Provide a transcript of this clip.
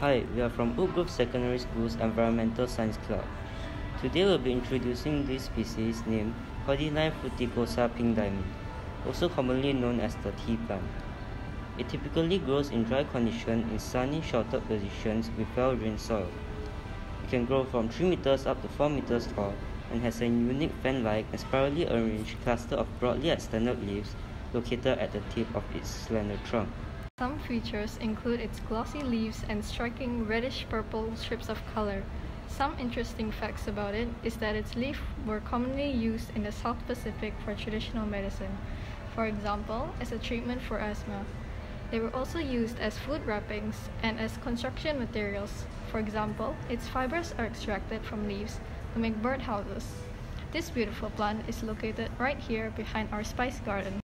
Hi, we are from Woodgrove Secondary School's Environmental Science Club. Today we'll be introducing this species named Cordyline fruticosa pink diamond, also commonly known as the ti plant. It typically grows in dry conditions in sunny, sheltered positions with well-drained soil. It can grow from 3 meters up to 4 meters tall and has a unique fan-like and spirally arranged cluster of broadly extended leaves located at the tip of its slender trunk. Some features include its glossy leaves and striking reddish-purple strips of color. Some interesting facts about it is that its leaves were commonly used in the South Pacific for traditional medicine, for example, as a treatment for asthma. They were also used as food wrappings and as construction materials. For example, its fibers are extracted from leaves to make birdhouses. This beautiful plant is located right here behind our spice garden.